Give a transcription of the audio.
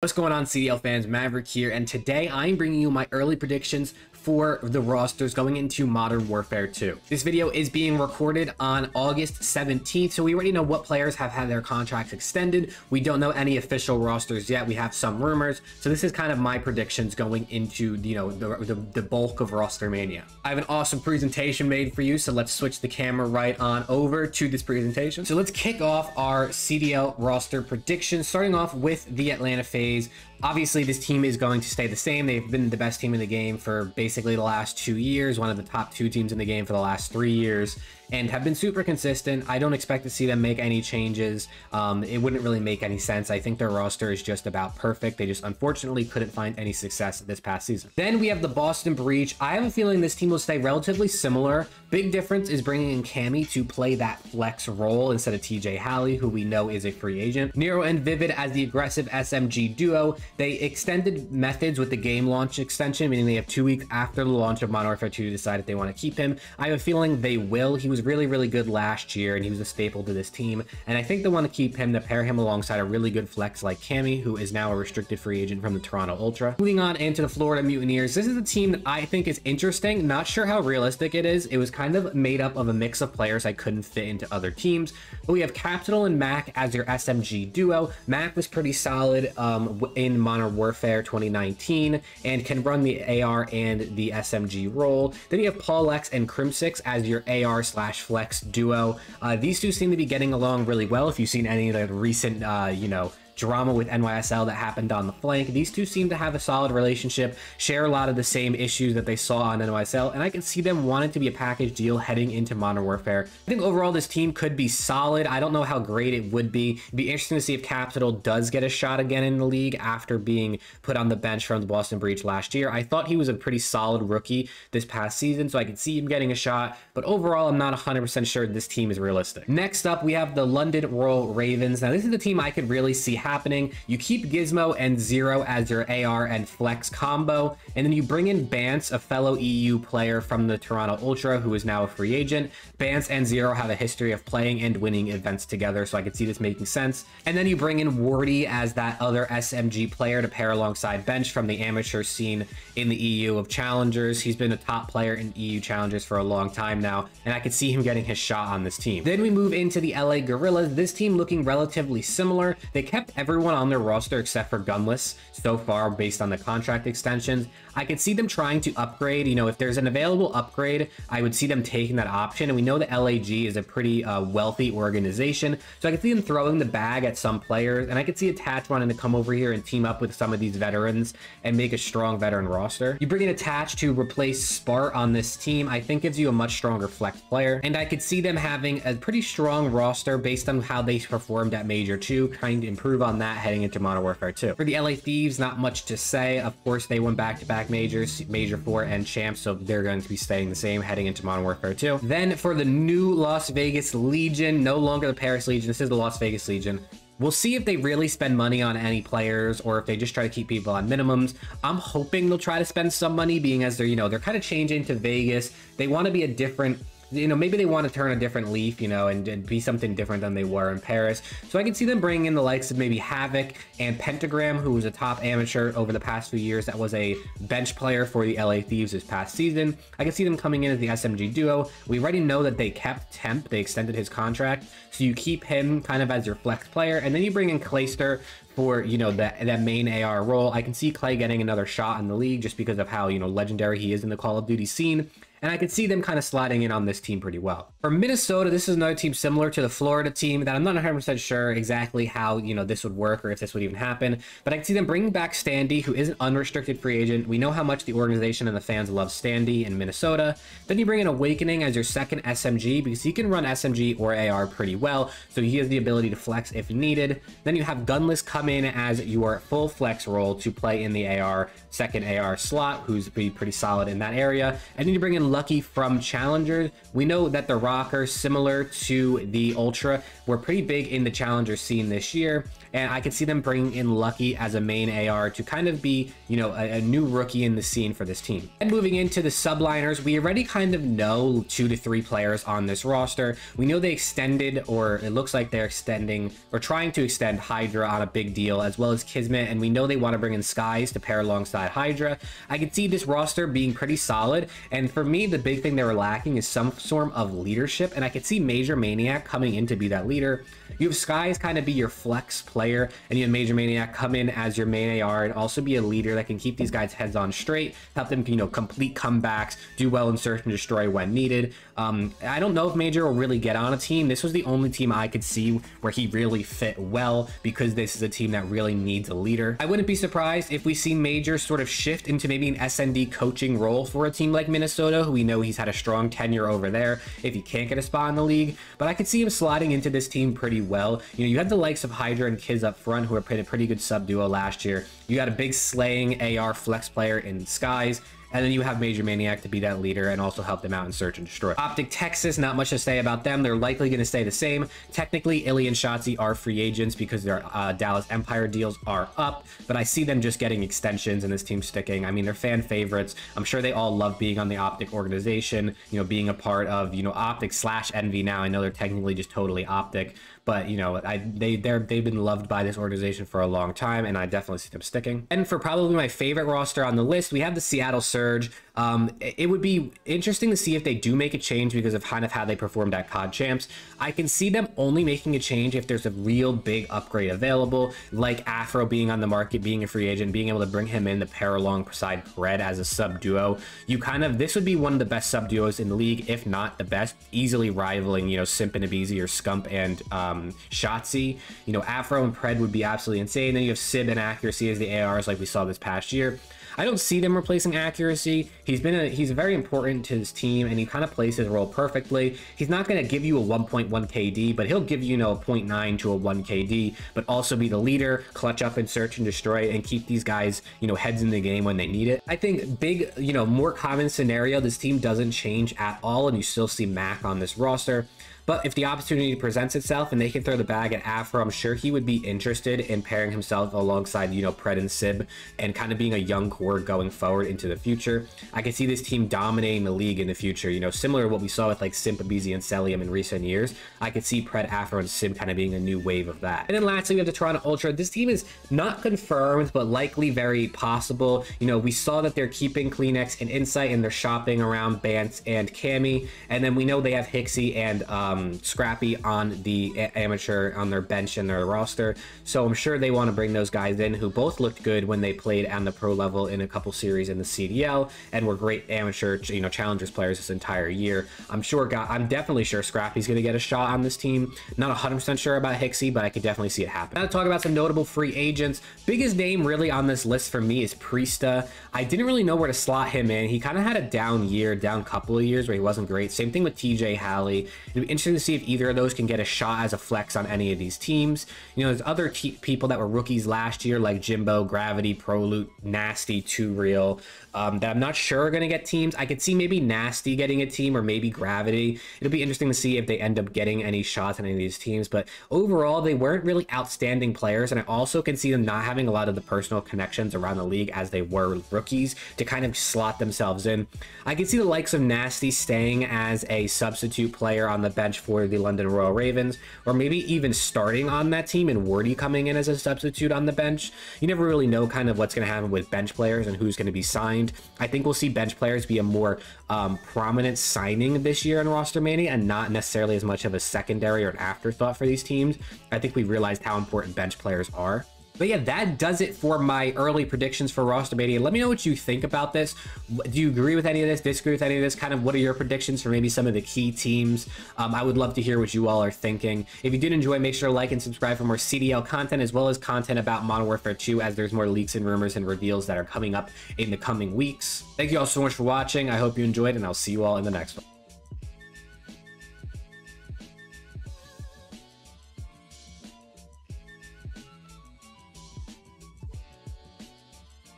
What's going on CDL fans, Maverik here, and today I'm bringing you my early predictions for the rosters going into Modern Warfare 2. This video is being recorded on August 17th, so we already know what players have had their contracts extended. We don't know any official rosters yet. We have some rumors, so this is kind of my predictions going into, you know, the, the, the bulk of Roster Mania. I have an awesome presentation made for you, so let's switch the camera right on over to this presentation. So let's kick off our CDL roster predictions, starting off with the Atlanta FaZe. Obviously, this team is going to stay the same. They've been the best team in the game for basically the last two years, one of the top two teams in the game for the last three years and have been super consistent. I don't expect to see them make any changes. Um, it wouldn't really make any sense. I think their roster is just about perfect. They just unfortunately couldn't find any success this past season. Then we have the Boston Breach. I have a feeling this team will stay relatively similar. Big difference is bringing in Cammy to play that flex role instead of TJ Halley, who we know is a free agent. Nero and Vivid as the aggressive SMG duo. They extended Methodz with the game launch extension, meaning they have two weeks after the launch of Modern Warfare 2 to decide if they want to keep him. I have a feeling they will. He was was really, really good last year, and he was a staple to this team. And I think they want to keep him to pair him alongside a really good flex like Cammy, who is now a restricted free agent from the Toronto Ultra. Moving on into the Florida Mutineers, this is a team that I think is interesting. Not sure how realistic it is. It was kind of made up of a mix of players I couldn't fit into other teams. But we have Capital and Mac as your SMG duo. Mac was pretty solid um, in Modern Warfare 2019 and can run the AR and the SMG role. Then you have PaulEhx and Crimsix as your AR slash slash flex duo. Uh, these two seem to be getting along really well. If you've seen any of the recent, uh, you know, drama with NYSL that happened on the flank. These two seem to have a solid relationship, share a lot of the same issues that they saw on NYSL, and I can see them wanting to be a package deal heading into Modern Warfare. I think overall this team could be solid. I don't know how great it would be. It'd be interesting to see if Capital does get a shot again in the league after being put on the bench from the Boston Breach last year. I thought he was a pretty solid rookie this past season, so I could see him getting a shot, but overall, I'm not 100% sure this team is realistic. Next up, we have the London Royal Ravens. Now, this is the team I could really see happening. You keep Gismo and Zero as your AR and Flex combo, and then you bring in Bance, a fellow EU player from the Toronto Ultra, who is now a free agent. Bance and Zero have a history of playing and winning events together, so I could see this making sense. And then you bring in Wardy as that other SMG player to pair alongside Bance from the amateur scene in the EU of Challengers. He's been a top player in EU Challengers for a long time now, and I could see him getting his shot on this team. Then we move into the LA Guerrillas. This team looking relatively similar. They kept everyone on their roster except for Gunless so far based on the contract extensions. I could see them trying to upgrade. You know, if there's an available upgrade, I would see them taking that option. And we know that LAG is a pretty uh, wealthy organization. So I could see them throwing the bag at some players. And I could see Attach wanting to come over here and team up with some of these veterans and make a strong veteran roster. You bring in Attach to replace Spart on this team, I think gives you a much stronger flex player. And I could see them having a pretty strong roster based on how they performed at Major 2, trying to improve that heading into Modern Warfare 2. For the LA Thieves, not much to say. Of course, they went back-to-back -back majors, Major 4 and Champs, so they're going to be staying the same heading into Modern Warfare 2. Then for the new Las Vegas Legion, no longer the Paris Legion, this is the Las Vegas Legion. We'll see if they really spend money on any players or if they just try to keep people on minimums. I'm hoping they'll try to spend some money being as they're, you know, they're kind of changing to Vegas. They want to be a different you know, maybe they want to turn a different leaf, you know, and, and, be something different than they were in Paris. So I can see them bringing in the likes of maybe Havoc and Pentagrxm, who was a top amateur over the past few years. That was a bench player for the LA Thieves this past season. I can see them coming in as the SMG duo. We already know that they kept Temp. They extended his contract. So you keep him kind of as your flex player. And then you bring in Clayster for, you know, that, that main AR role. I can see Clay getting another shot in the league just because of how, you know, legendary he is in the Call of Duty scene and I could see them kind of sliding in on this team pretty well. For Minnesota, this is another team similar to the Florida team that I'm not 100% sure exactly how, you know, this would work or if this would even happen, but I can see them bringing back Standy, who is an unrestricted free agent. We know how much the organization and the fans love Standy in Minnesota. Then you bring in Awakening as your second SMG because he can run SMG or AR pretty well, so he has the ability to flex if needed. Then you have Gunless come in as your full flex role to play in the AR, second AR slot, who's pretty, pretty solid in that area. And then you bring in Lucky from Challenger. We know that the Rokkr, similar to the Ultra, were pretty big in the Challenger scene this year. And I could see them bringing in Lucky as a main AR to kind of be, you know, a, a new rookie in the scene for this team. And moving into the subliners, we already kind of know two to three players on this roster. We know they extended, or it looks like they're extending, or trying to extend Hydra on a big deal, as well as Kismet, and we know they want to bring in Skyz to pair alongside Hydra. I could see this roster being pretty solid, and for me, the big thing they were lacking is some form of leadership, and I could see MajorManiak coming in to be that leader. You have Skyz kind of be your flex player, and you have MajorManiak come in as your main AR and also be a leader that can keep these guys heads on straight, help them, you know, complete comebacks, do well in search and destroy when needed. Um, I don't know if Major will really get on a team. This was the only team I could see where he really fit well because this is a team that really needs a leader. I wouldn't be surprised if we see Major sort of shift into maybe an SND coaching role for a team like Minnesota, who we know he's had a strong tenure over there if he can't get a spot in the league. But I could see him sliding into this team pretty well. You know, you have the likes of Hydra and Kiz up front who were played a pretty good sub duo last year. You got a big slaying AR flex player in Skyz. And then you have MajorManiak to be that leader and also help them out in Search and Destroy. Optic Texas, not much to say about them. They're likely going to stay the same. Technically, Illy and Shotzzy are free agents because their uh, Dallas Empire deals are up, but I see them just getting extensions and this team sticking. I mean, they're fan favorites. I'm sure they all love being on the Optic organization, you know, being a part of, you know, Optic slash Envy now. I know they're technically just totally Optic, but, you know, I they, they're, they've been loved by this organization for a long time, and I definitely see them sticking. And for probably my favorite roster on the list, we have the Seattle Surge. Um, it would be interesting to see if they do make a change because of kind of how they performed at COD Champs. I can see them only making a change if there's a real big upgrade available, like Afro being on the market, being a free agent, being able to bring him in the pair alongside Pred as a sub duo. You kind of, this would be one of the best sub duos in the league, if not the best, easily rivaling, you know, Simp and aBeZy or Scump and um, Um, Shotzzy. You know, Afro and Pred would be absolutely insane. Then you have Sib and Accuracy as the ARs like we saw this past year. I don't see them replacing accuracy. He's been a, he's very important to his team and he kind of plays his role perfectly. He's not going to give you a 1.1 KD, but he'll give you, you know, a 0.9 to a 1 KD, but also be the leader, clutch up and search and destroy and keep these guys, you know, heads in the game when they need it. I think big, you know, more common scenario, this team doesn't change at all and you still see Mac on this roster. But if the opportunity presents itself and they can throw the bag at Afro, I'm sure he would be interested in pairing himself alongside, you know, Pred and Sib and kind of being a young core going forward into the future. I can see this team dominating the league in the future, you know, similar to what we saw with like Simp, aBeZy, and Cellium in recent years. I could see Pred, Afro, and Sib kind of being a new wave of that. And then lastly, we have the Toronto Ultra. This team is not confirmed, but likely very possible. You know, we saw that they're keeping CleanX and Insight and they're shopping around Bance and Cammy. And then we know they have Hicksy and um, um, Scrappy on the amateur on their bench and their roster. So I'm sure they want to bring those guys in who both looked good when they played on the pro level in a couple series in the CDL and were great amateur, you know, challengers players this entire year. I'm sure, I'm definitely sure Scrappy's going to get a shot on this team. Not 100% sure about Hicksy, but I could definitely see it happen. Now to talk about some notable free agents. Biggest name really on this list for me is Priestahh. I didn't really know where to slot him in. He kind of had a down year, down couple of years where he wasn't great. Same thing with TJ Halley. It'd be interesting interesting to see if either of those can get a shot as a flex on any of these teams. You know, there's other people that were rookies last year, like Jimbo, Gravity, Prolute, Nastie, Too Real, um, that I'm not sure are going to get teams. I could see maybe Nastie getting a team or maybe Gravity. It'll be interesting to see if they end up getting any shots on any of these teams. But overall, they weren't really outstanding players. And I also can see them not having a lot of the personal connections around the league as they were rookies to kind of slot themselves in. I can see the likes of Nastie staying as a substitute player on the bench for the London Royal Ravens, or maybe even starting on that team and Wardy coming in as a substitute on the bench. You never really know kind of what's going to happen with bench players and who's going to be signed. I think we'll see bench players be a more um, prominent signing this year in roster mania and not necessarily as much of a secondary or an afterthought for these teams. I think we realized how important bench players are. But yeah, that does it for my early predictions for roster mania. Let me know what you think about this. Do you agree with any of this? Disagree with any of this? Kind of what are your predictions for maybe some of the key teams? Um, I would love to hear what you all are thinking. If you did enjoy, make sure to like and subscribe for more CDL content as well as content about Modern Warfare 2 as there's more leaks and rumors and reveals that are coming up in the coming weeks. Thank you all so much for watching. I hope you enjoyed and I'll see you all in the next one.